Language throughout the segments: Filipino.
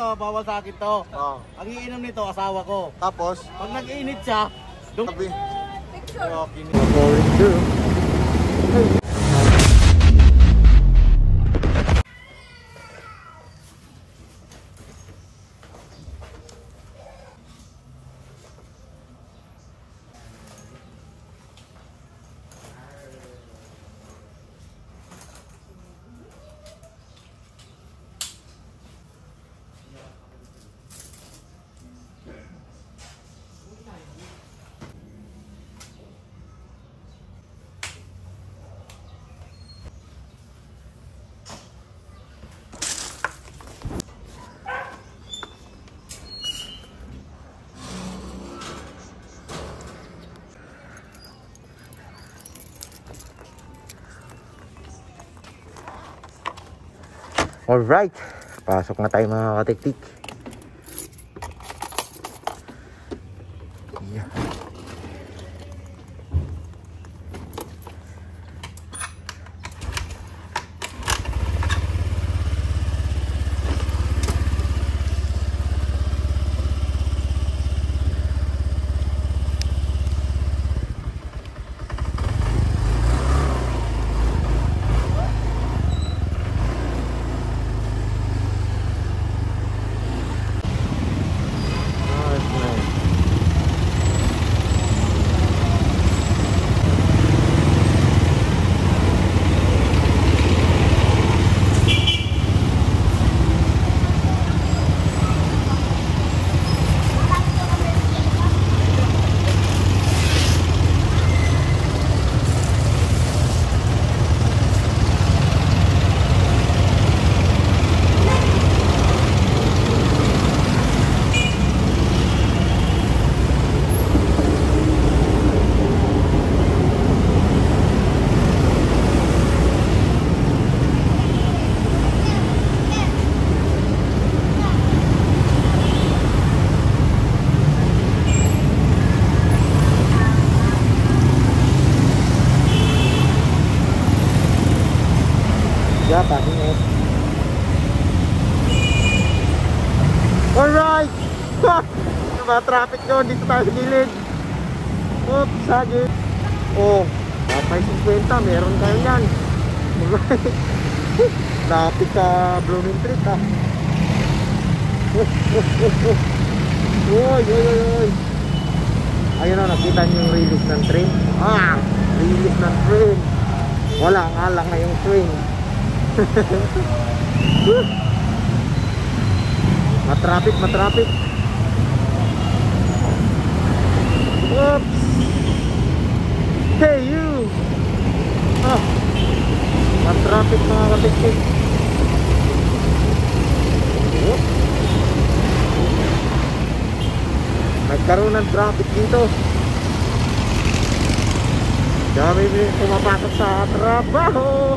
to, bawal sa akin to. Oh. Ang iinom nito, asawa ko. Tapos, Pag nag-iinit siya, dum... sabi, Picture. Okay. Foreign girl. Alright, pasok na tayo mga katiktik. Yeah. Nice, nice. Yeah, passing it. Alright! Ha! Yung mga traffic doon, dito tayo sa gilid. Oops, sagi. Oh, kapay 50, meron kayo yan. Lapit sa Blooming Street ha. Uy, uy, uy, uy. Ayun na, nakita niyo yung release ng train. Ah, release ng train. Wala nga lang ngayong train. matraffic, matraffic. Oops. Hey you. Ah. Matraffic mga katiktik. Oop. Nagkaroon ng traffic dito. Dami may pumapasok sa trabaho.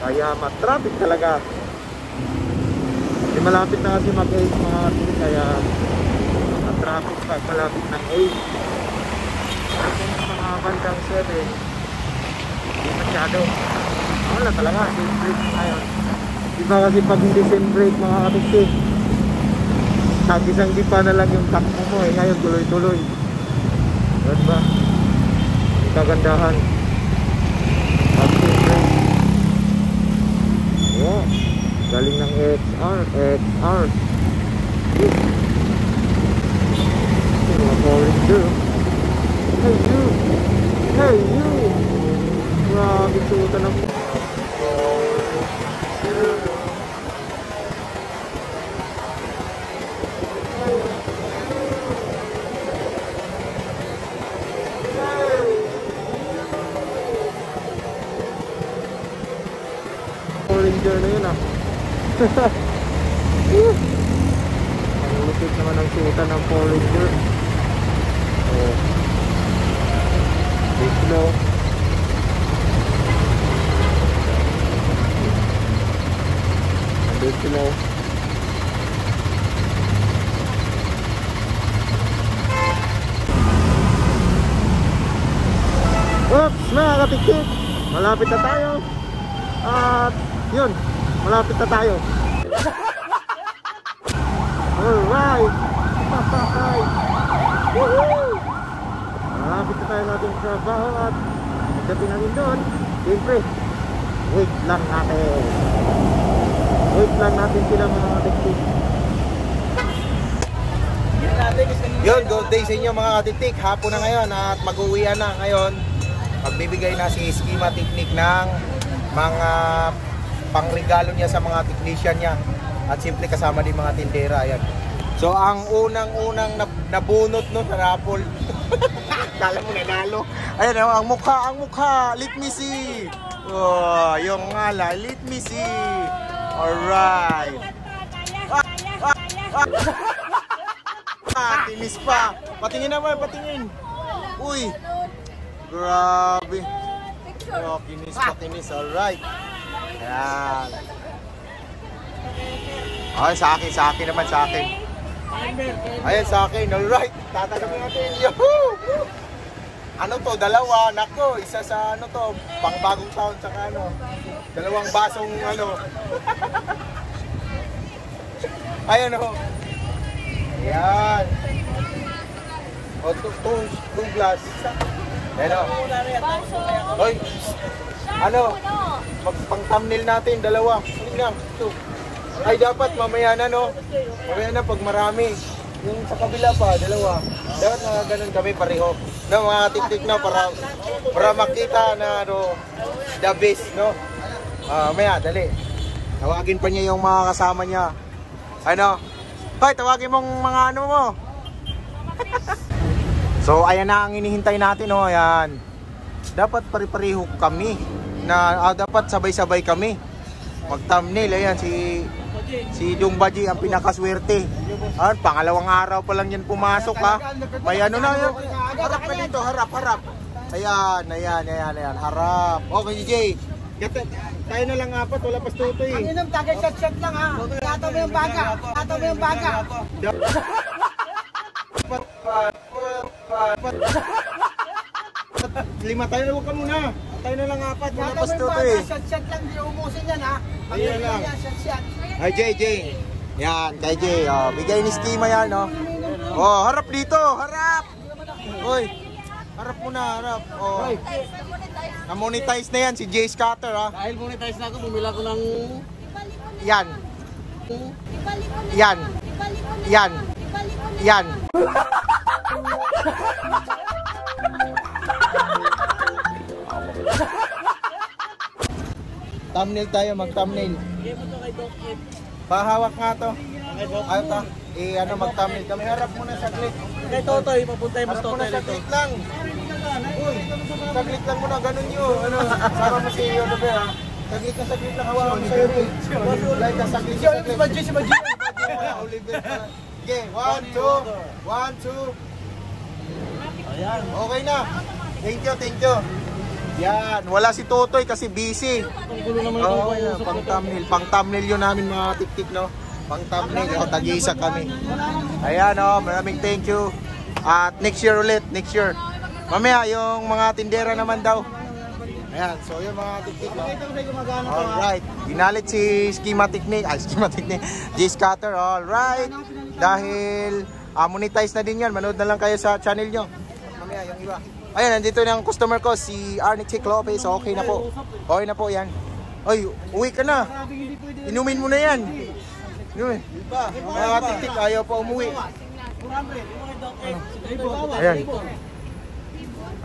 Kaya matraffic talaga. Kasi malapit na kasi mag-8 mga kapatid, kaya matraffic pag malapit ng 8. Mga bandang 7, hindi masyado. Wala talaga, safe break ngayon. Iba kasi pag hindi safe break mga kapatid, tag isang dipa na lang yung takbo mo eh. Ngayon tuloy-tuloy. Diba ba? Ang kagandahan. Pag safe break. Oh, galing ng XR, XR. Yung mga girl. Hey you! Hey you! Grabe suta ng girl na yun ah. Ang lupit naman ang suta ng foreign girl. Oh. Big slow. Big slow. Oops, mga katiktik. Malapit na tayo. At yun, malapit na tayo. Alright! Woohoo! Malapit na tayo ng ating trabaho at pagdating natin doon, siyempre, wait lang natin. Wait lang natin sila mga tiktik. Yun, good day sa inyo mga katitik. Hapon na ngayon at mag-uwian na ngayon. Magbibigay na si Schema Technique ng mga pangregalo niya sa mga technician niya. At simple kasama din mga tindera. Ayan. So ang unang-unang nab- nabunot no sa raffle. Kala mo nanalo. Ayan oh, ang mukha, ang mukha. Let me see. Oh, yung ngala. Let me see. Alright. Ah, tinis pa. Patingin naman, patingin. Uy. Grabe. Oh, kinis pa, kinis. Alright. Ayan. Ay, sa akin, sa akin naman, sa akin. Ayan, sa akin. Alright. Tatanungin natin. Yahoo! Ano to? Dalawa. Nako, isa sa ano to? Pang bagong taon, saka ano? Dalawang basong ano. Ayan o. Ayan. O, two, two, two glass. Ayan o. Hoy, ano? Mag, pang thumbnail natin, dalawa. Hindi na. Ito. Ay, dapat mamaya na, no? Mamaya na pag marami. Yung sa kabila pa, dalawa. Dapat mga ganun kami pareho. No, mga tiktik na para para makita na ano, the best, no? Ah, mamaya, dali. Tawagin pa niya yung mga kasama niya. Ano? Hoy, tawagin mong mga ano mo. so, ayan na ang inihintay natin, oh. Ayan. Dapat pare-pareho kami. Na ah, dapat sabay-sabay kami. Mag-thumbnail, ayan si si Dung Baji ang pinakaswerte. Ah, pangalawang araw pa lang yan pumasok ha. May ano na yun. Harap ka dito, harap, harap. Ayan, ayan, ayan, ayan. Harap. Okay, DJ. Gata, tayo na lang apat, wala pa tutoy. Ang inom, tagay shot-shot lang ha. Tato mo yung baga. Tato mo yung baga. Lima tayo, huwag ka muna. Tayo na lang apat, wala pa mo yung tutoy. baga. Shot-shot lang. Di umusin yan ha. Ang Ayan inom lang. yan, shot-shot. Ay, Jay. Yan, kay Jay. Oh, bigay ni Schema yan, no? Oh, harap dito, harap. Hoy, harap muna, harap. Oh. Na-monetize na yan si Jay Scatter, ha? Dahil monetize na ako, bumila ko ng... Yan. Yan. Yan. Yan. thumbnail tayo, mag-thumbnail. Pahawak nga to. Ayaw ta. Eh, ano, mag-thumbnail. Kami harap muna saglit. Kay Totoy, papunta yung mas Harap muna Totoy dito. saglit lang. Uy, saglit lang muna. Ganun yun. Ano, sama mo si ano ba ha? Saglit na saglit lang. Hawakan mo sa'yo. Like na saglit na saglit. Si Baji, si Baji. Oliver pa. Okay, one, two. One, two. Ayan. Okay na. Thank you, thank you. Yan, wala si Totoy kasi busy. Oo, oh, pang thumbnail. Pang thumbnail yun namin mga tiktik, no? Pang thumbnail. O, tag-isa kami. Ayan, oh, maraming thank you. At next year ulit, next year. Mamaya, yung mga tindera naman daw. Ayan, so yung mga tiktik, no? Alright. Ginalit si Schema Technique. Ay, Schema Technique. G-Scatter, alright. Dahil ah, monetize na din yan. Manood na lang kayo sa channel nyo. Mamaya, yung iba. Ayan, nandito na ang customer ko, si Arnie Chick Lopez. Okay na po. Okay na po yan. Ay, uwi ka na. Inumin mo na yan. Inumin. Mga tiktik, ayaw pa umuwi. Ayan.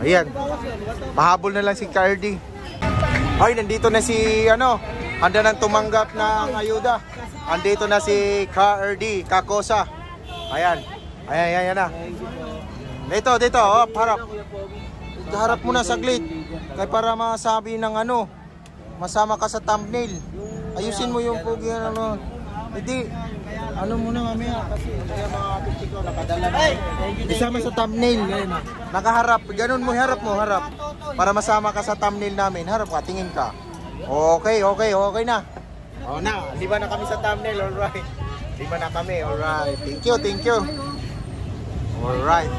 Ayan. Pahabol na lang si Cardi. Ay, nandito na si, ano, handa nang tumanggap ng ayuda. Andito na si Cardi, Kakosa. Ayan. Ayan, ayan, ayan na. Dito, dito, oh, harap. Harap mo na saglit. Kaya para masabi ng ano, masama ka sa thumbnail. Ayusin mo yung pugi ano. Hindi, ano muna mamaya kasi kaya mga picture ko nakadala na. Isama sa thumbnail. Ayun. Nakaharap, ganun mo, harap mo, harap. Para masama ka sa thumbnail namin. Harap ka, tingin ka. Okay, okay, okay na. Oh na, lima na kami sa thumbnail, alright. Lima na kami, alright. Thank you, thank you. Alright.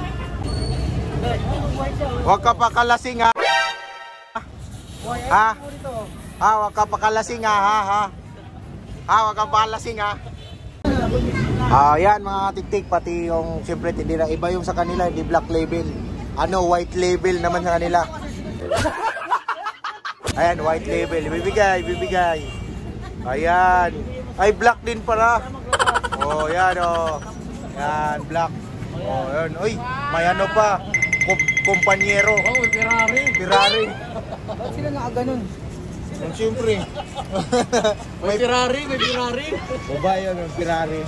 Huwag ka pa kalasing ha. Ha? Ha, huwag ka pa kalasing ha, ha, ha. Ha, huwag ka pa kalasing ha. Ah, yan mga tiktik pati yung siyempre hindi na iba yung sa kanila, hindi black label. Ano, white label naman sa kanila. Ayan, white label. Ibibigay, ibibigay. Ayan. Ay, black din para. Oh, yan oh. Yan, black. Oh, yan. Uy, may ano pa. Kom- kompanyero. Oh, may Ferrari. Ferrari. Ba't sila nakaganon? Yung siyempre. May Ferrari, may Ferrari. Babae yun, yung Ferrari.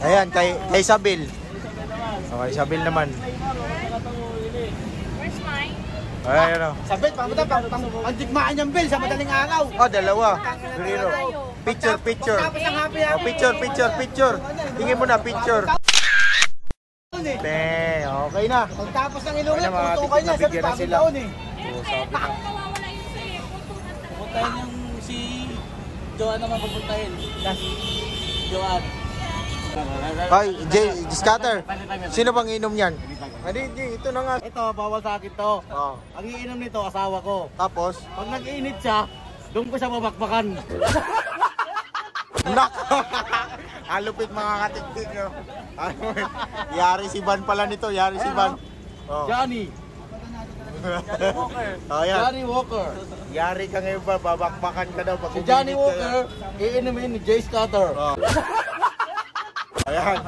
Ayan, kay, kay Isabel. Oh, kay Isabel naman. Ayan, ano. Sabit, pamunta, pang, pang, pang digmaan yung bill sa madaling araw. Oh, dalawa. Guerrero. Picture, picture. Ang Oh, picture, picture, picture. Tingin mo na, picture. Okay na. Pagtapos ng na, mga tutukan niya, sabi sila. taon eh. Oh, sabi na. Puntahin yung si Joan naman pupuntahin. Joan. Ay, Jay, Scatter. Sino bang inom yan? Hindi, hindi. Ito na nga. Ito, bawal sa akin to. Oh. Ang iinom nito, asawa ko. Tapos, Pag nag-iinit siya, doon ko siya mabakbakan. Nak! Alupit mga katiktik. No? Yari si Van pala nito. Yari si Van. Oh. Johnny. Johnny Walker. Oh, yan. Johnny Walker. Yari ka ngayon ba? Babakbakan ka daw. Si Johnny. Walker, iinumin ni Jay Scatter. Oh. Ayan.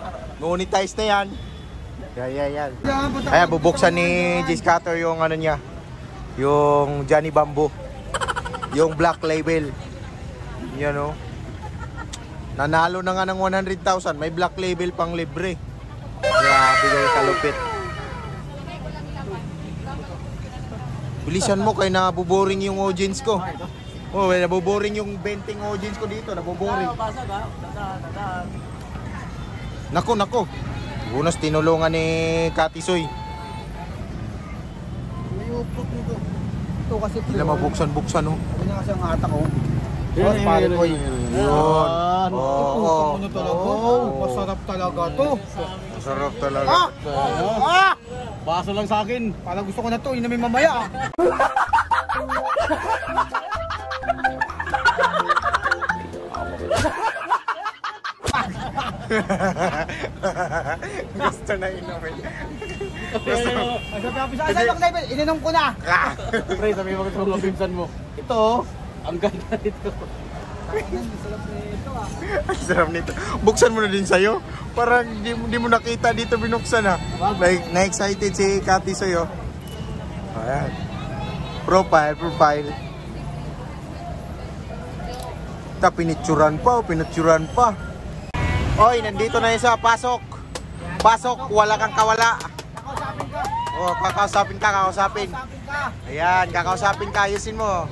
Monetize na yan. Yan, yan, yan. Ayan, bubuksan ni Jay Scatter yung ano niya. Yung Johnny Bamboo. Yung black label. Yan o. Nanalo na nga ng 100,000. May black label pang libre. Grabe kayo kalupit. Bilisan mo kay nabuboring yung audience ko. Oh, may nabuboring yung benting audience ko dito. Nabuboring. Nako, nako. Unos tinulungan ni Kati Soy. May upok nito. Ito kasi Hindi na mabuksan-buksan, oh. Sabi niya kasi ang ata ko. Boss, pare ko yun, yun. Oo. Na. Oo. Masarap talaga to. Masarap talaga. Ah! Ah! Baso lang sa akin. Parang gusto ko na to, inamin mamaya ah. Gusto na inumin. Ay, sabi ko sa asan bang level, ininom ko na. Ah! Pre, sabi mo sa mga pinsan mo. Ito, ang ganda nito. Ang sarap nito. Buksan mo na din sa'yo. Parang di, di mo nakita dito binuksan ha. Like, na-excited si Kati sa'yo. Ayan. Profile, profile. Ta, pinitsuran pa, oh, pinitsuran pa. Oy, nandito na isa. Pasok. Pasok, wala kang kawala. Oh, kakausapin ka, kakausapin. Kakausapin ka. Ayan, kakausapin ka, ayusin mo.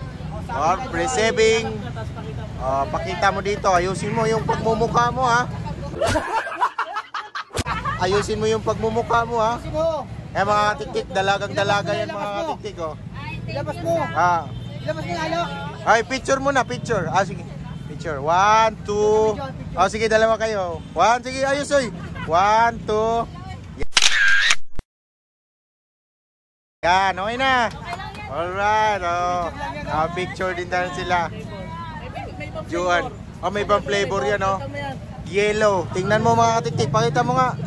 Oh, receiving. Oh, pakita mo dito, ayusin mo yung pagmumukha mo ha. Ayusin mo yung pagmumukha mo ha. Eh mga tiktik, dalagang dalaga yan mga tiktik oh. Ilabas mo. Ah. Ilabas mo lalo. Ay, picture muna, picture. Ah, sige. Picture. One, two. Oh, sige, dalawa kayo. One, sige, ayos oy. One, two. Yan, okay na. Alright, oh. Ah, picture din tayo sila. Juan. Oh, may ibang flavor yan, oh. Yellow. Tingnan mo mga katitik. Pakita mo nga.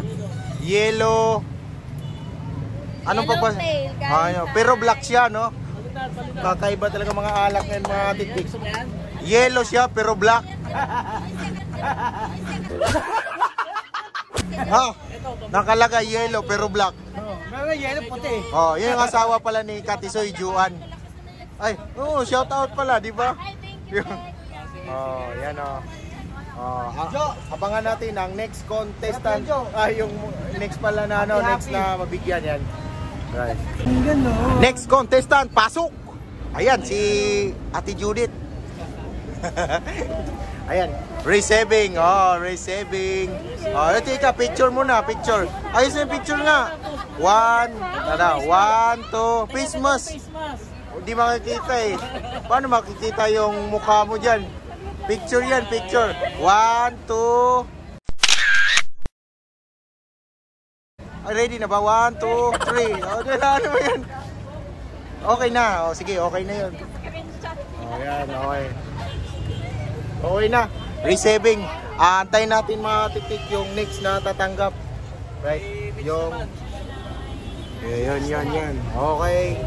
Yellow. Anong pagpas? guys. Ah. Pero black siya, no? Kakaiba talaga mga alak ngayon, mga katitik. Yellow siya, pero black. ha? Nakalagay yellow, pero black. Oh, Meron yelo puti. Oh, yun yung asawa pala ni Katisoy Juan. Ay, oo, shout out pala, di ba? Ay, thank you, Yung- Kuya. Oh, yan oh. Oh, abangan natin ang next contestant. Ah, yung next pala na ano, next na mabigyan yan. Right. Next contestant, pasok. Ayan si Ate Judith. Ayan, receiving. Oh, receiving. Oh, ito ka, picture muna, picture. Ayos yung picture nga. One, tada, one, two, Christmas. Hindi makikita eh. Paano makikita yung mukha mo dyan? Picture yan, picture. One, two. Ready na ba? One, two, three. O, oh, ano mo yan? Okay na. O, sige, okay na yun. O, yan, okay. Okay na. Receiving. Ah, antayin natin mga tiktik yung next na tatanggap. Right? Yung... Yun, yun, yun. Okay.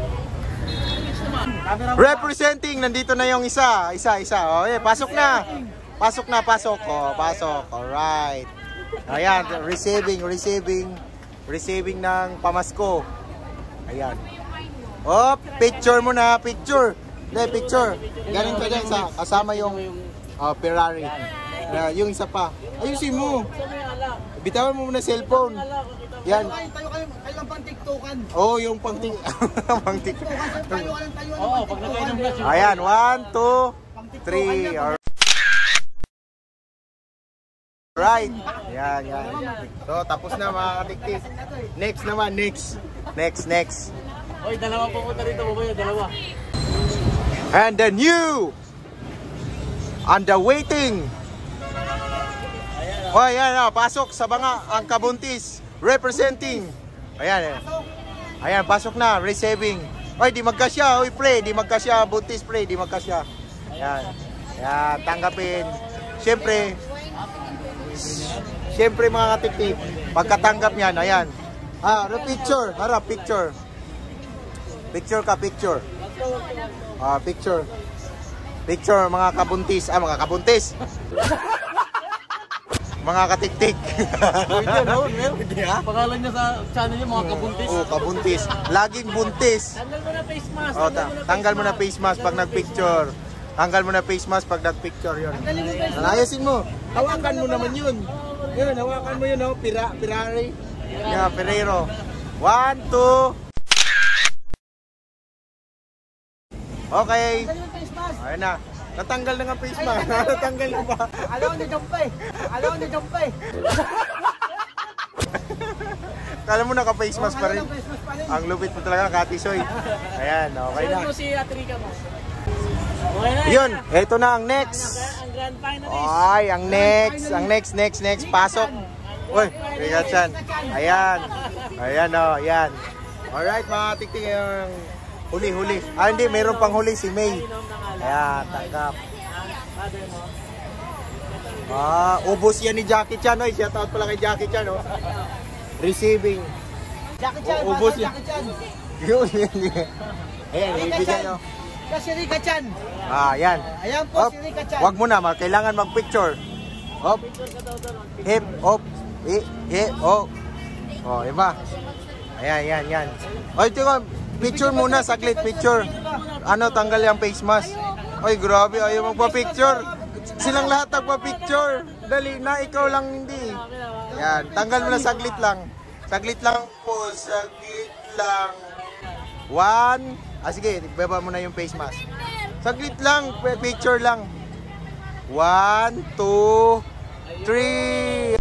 Representing, nandito na yung isa. Isa, isa. O, eh, pasok na. Pasok na, pasok. O, pasok. Alright. Ayan, receiving, receiving. Receiving ng pamasko. Ayan. Oh, picture mo na, picture. Hindi, picture. Galing ka dyan sa kasama yung oh, Ferrari. Ah, yung isa pa. Ayusin mo. Bitawan mo muna cellphone. Yan. Tayo, tayo kayo, kayo lang pang tiktokan. Oh, yung pang tik. pang tik. Tayo ka lang, tayo lang Oo, pag ng vlog, Ayan, one, two, three. Alright. Yan, yan. So, tapos na mga katiktik. Next naman, next. Next, next. Oy, dalawa po punta rito, babayo, dalawa. And the new and the waiting. Oh, ayan, ah, pasok sa mga ang kabuntis representing. Ayan, eh. Ayan, pasok na, receiving. Oy, di magkasya, oy, pre, di magkasya, buntis, pre, di magkasya. Ayan. Ayan, tanggapin. Siyempre, siyempre mga katiktik, pagkatanggap niyan, ayan. Ah, picture, harap picture. Picture ka, picture. Ah, picture. Picture mga kabuntis. Ah, mga kabuntis. mga katiktik. Hindi ah. Pangalan niya sa channel niya, mga kabuntis. Oh, kabuntis. Laging buntis. Tanggal mo na face mask. Oh, ta- tanggal mo na face mask pag nagpicture. Tanggal mo na face mask pag nagpicture yon. Ayasin mo. Hawakan mo naman yun. Yun, hawakan mo yun, oh. Pira, Pirari. Yeah, Ferrero. One, two. Okay. Ayun na. Natanggal na nga face mask. Natanggal na ba? Alaw ni Jompe. Alaw ni Jompe. Kala mo naka-face mask pa rin. Ang lupit mo talaga, Katisoy. Ayan, okay na. Sino si Atrika mo? Okay na. Yun, eto na ang next. Ang grand finalist. Ay, ang next, ang next, next, next, pasok. Uy, Rikachan. Ayan. Ayan o, oh, ayan. Alright, mga tiktik, yung huli, huli. Ah, hindi, meron pang huli si May. Ayan, tanggap. Ah, ubos yan ni Jackie Chan. Oy, shout out pala kay Jackie Chan, oh. Receiving. Jackie Chan, U- ubos yan. Jackie Chan. Yun, yun, yun. Ayan, ibigay nyo. Yan si Rika Chan. Ah, ayan. Ayan po Hop, si Rika Chan. wag mo na, kailangan mag-picture. Hop, hip, hop, i, i, oh. Oh, iba. Ayan, yan, yan. Oy, tiko, picture muna, saglit, picture. Ano, tanggal yung face mask. Oy, grabe, ayaw magpa-picture. Silang lahat nagpa-picture. Dali na, ikaw lang hindi. Yan, tanggal mo na saglit lang. Saglit lang po, saglit lang. One. Ah, sige, baba mo na yung face mask. Saglit lang, picture lang. One, two, three.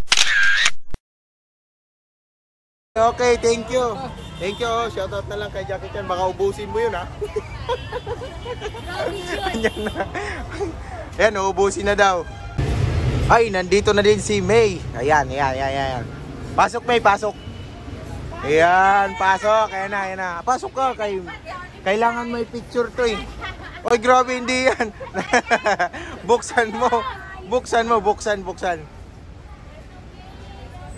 Okay, thank you. Thank you. oh. Shoutout na lang kay Jackie Chan. Baka ubusin mo yun, ha? Yan na. Ayan, uubusin na daw. Ay, nandito na din si May. Ayan, ayan, ayan, ayan. Pasok, May, pasok. Ayan, pasok. Ayan na, ayan na. Pasok ka. Kay, kailangan may picture to eh. Oy, grabe, hindi yan. buksan mo. Buksan mo, buksan, buksan.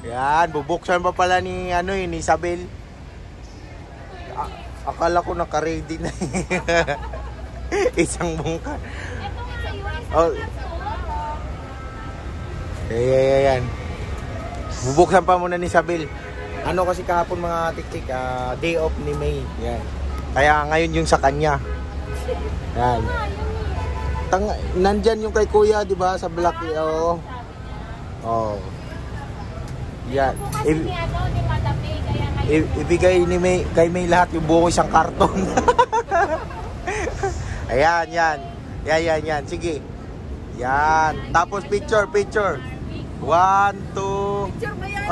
Yan, bubuksan pa pala ni, ano eh, ni Isabel. A- akala ko naka-ready na. Isang bungka. Oh. Ayan, ayan. Bubuksan pa muna ni Isabel. Ano kasi kahapon mga tiktik, ah, day off ni May. Yan. Kaya ngayon yung sa kanya. Yan. Tang nandyan yung kay Kuya, 'di ba, sa Black oh. Oh. Yan. I- i- ibigay ni May kay May lahat yung buong isang karton. Ayan, yan. Yan, yan, yan. Sige. Yan. Tapos picture, picture. One, two.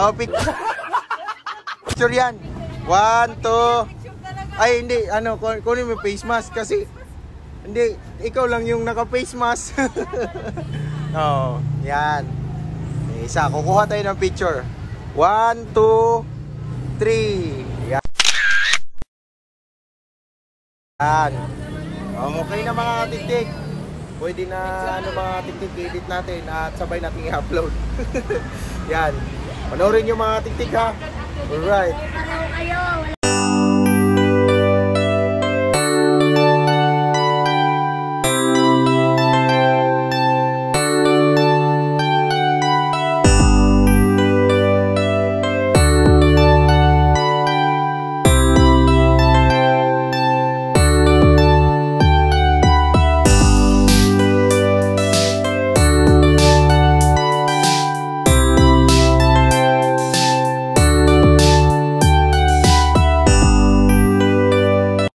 Oh, picture. picture yan. One, two. Ay, hindi. Ano, kun- kunin mo yung face mask kasi hindi, ikaw lang yung naka-face mask. oh, yan. Isa, kukuha tayo ng picture. One, two, three. Yan. Yan. Oh, okay na mga titik. pwede na ano mga tiktik edit natin at sabay natin i-upload. Yan. Panoorin yung mga tiktik ha. Alright. Wala